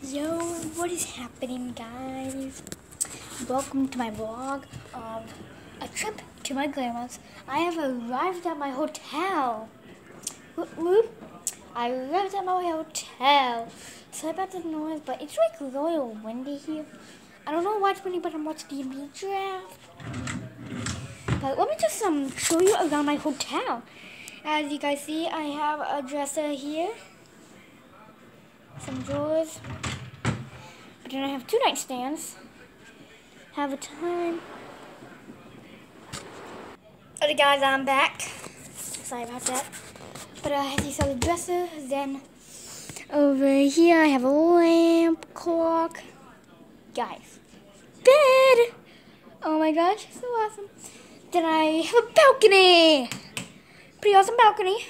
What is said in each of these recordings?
Yo, what is happening, guys? Welcome to my vlog of a trip to my grandma's. I have arrived at my hotel. I arrived at my hotel. Sorry about the noise, but it's like royal windy here. I don't know why it's windy, but I'm watching the draft. But let me just um show you around my hotel. As you guys see, I have a dresser here some drawers. But then I have two nightstands. Have a time. Okay guys, I'm back. Sorry about that. But I have these other dressers. Then over here I have a lamp, clock. Guys, bed! Oh my gosh, so awesome. Then I have a balcony. Pretty awesome balcony.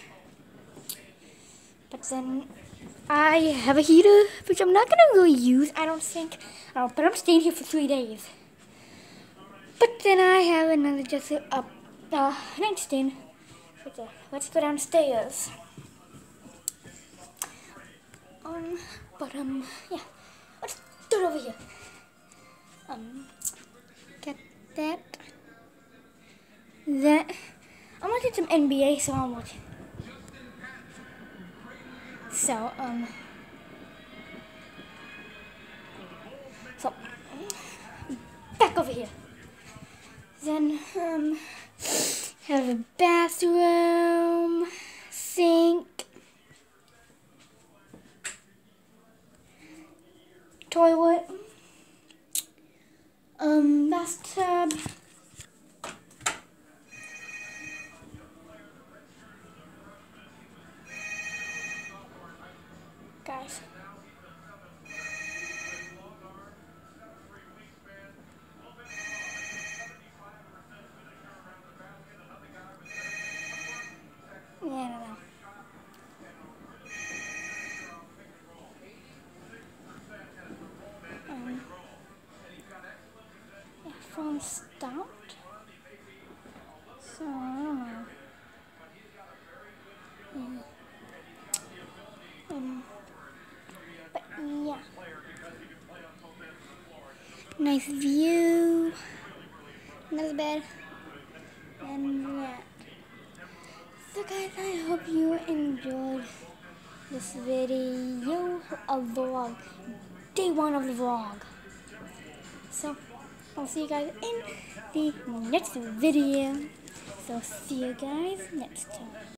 But then I have a heater, which I'm not going to really use, I don't think. Oh, but I'm staying here for three days. But then I have another just up uh, nightstand. Okay, let's go downstairs. Um, but um, yeah, let's do it over here. Um, get that. That. I'm watching some NBA, so I'm watching. So, um, so, back over here. Then, um, have a bathroom, sink, toilet, um, bathtub, guys. Yeah, I don't know. Um, yeah, phone stopped. Nice view. Nice bed. And that. So guys, I hope you enjoyed this video, a vlog, day one of the vlog. So, I'll see you guys in the next video. So, see you guys next time.